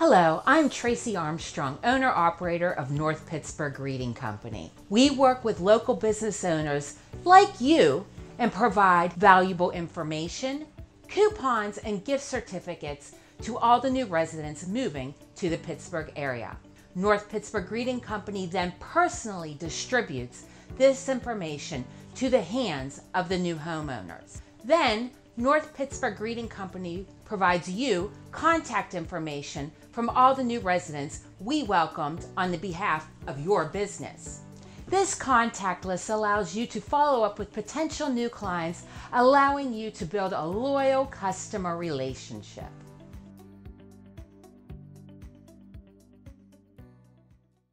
Hello, I'm Tracy Armstrong, owner operator of North Pittsburgh Greeting Company. We work with local business owners like you and provide valuable information, coupons, and gift certificates to all the new residents moving to the Pittsburgh area. North Pittsburgh Greeting Company then personally distributes this information to the hands of the new homeowners. Then North Pittsburgh Greeting Company provides you contact information from all the new residents we welcomed on the behalf of your business. This contact list allows you to follow up with potential new clients, allowing you to build a loyal customer relationship.